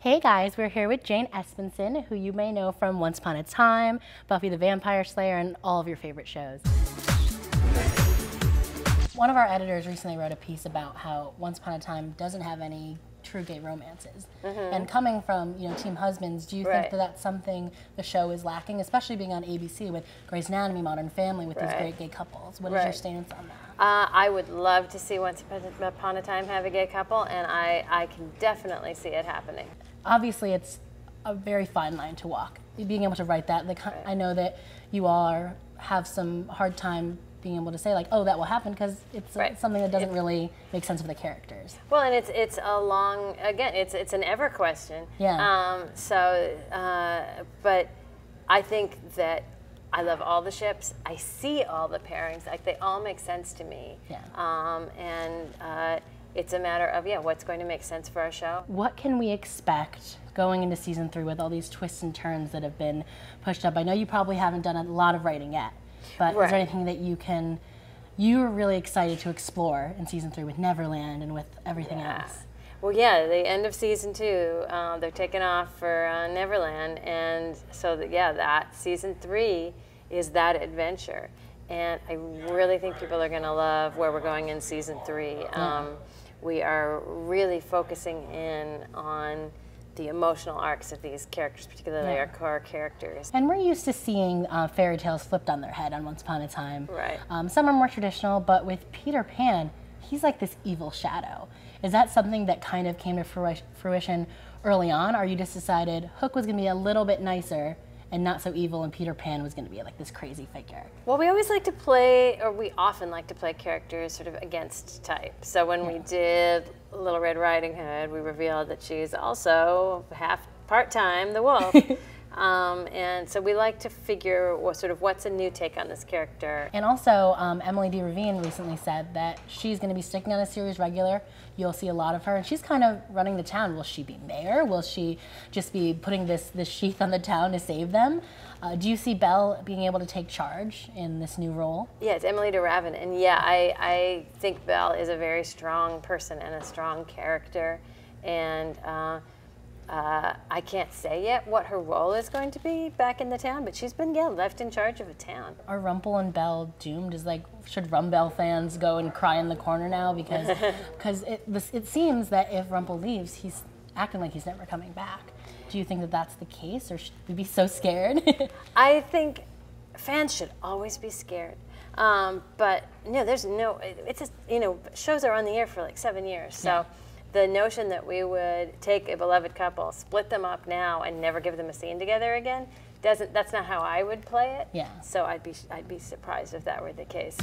Hey guys, we're here with Jane Espenson, who you may know from Once Upon a Time, Buffy the Vampire Slayer, and all of your favorite shows. One of our editors recently wrote a piece about how Once Upon a Time doesn't have any true gay romances. And coming from you know Team Husbands, do you. Right. think that that's something the show is lacking, especially being on ABC with Grey's Anatomy, Modern Family, with these great gay couples? What is your stance on that? Uh, I would love to see Once Upon a Time have a gay couple, and I, I can definitely see it happening. obviously it's a very fine line to walk. Being able to write that, like I know that you all are, have some hard time being able to say like, oh, that will happen because it's Right. something that doesn't really make sense for the characters. Well, and it's it's a long again. It's it's an ever question. Yeah. Um, so, uh, but I think that I love all the ships. I see all the pairings. Like they all make sense to me. Yeah. Um, and uh, it's a matter of yeah, what's going to make sense for our show. What can we expect going into season three with all these twists and turns that have been pushed up? I know you probably haven't done a lot of writing yet, but is there anything that you can? You were really excited to explore in season three with Neverland and with everything Yeah. else. Well, yeah, the end of season two, uh, they're taking off for uh, Neverland, and so that, yeah, that season three is that adventure, and I really think people are going to love where we're going in season three. Um, we are really focusing in on the emotional arcs of these characters, particularly Yeah. our core characters. And we're used to seeing uh, fairy tales flipped on their head on Once Upon a Time. Right. Um, some are more traditional, but with Peter Pan, he's like this evil shadow. Is that something that kind of came to fruition early on, or you just decided Hook was going to be a little bit nicer and not so evil, and Peter Pan was going to be like this crazy figure? Well, we always like to play, or we often like to play characters sort of against type. So when we did Little Red Riding Hood, we revealed that she's also half part time the wolf. um, and so we like to figure what sort of what's a new take on this character. And also, um, Emily D. Ravine recently said that she's going to be sticking on a series regular. You'll see a lot of her, and she's kind of running the town. Will she be mayor? Will she just be putting this this sheath on the town to save them? Uh, do you see Belle being able to take charge in this new role? Yeah, it's Emily de Ravin, and yeah, I, I think Belle is a very strong person and a strong character, and uh, uh, I can't say yet what her role is going to be back in the town, but she's been yeah left in charge of a town. Are Rumple and Belle doomed? Is like should Rumbelle fans go and cry in the corner now because because it it seems that if Rumple leaves, he's acting like he's never coming back. Do you think that that's the case, or should we be so scared? I think fans should always be scared. Um, but no, there's no. it- It's just you know shows are on the air for like seven years, so the notion that we would take a beloved couple, split them up now, and never give them a scene together again doesn't. That's not how I would play it. Yeah. So I'd be I'd be surprised if that were the case.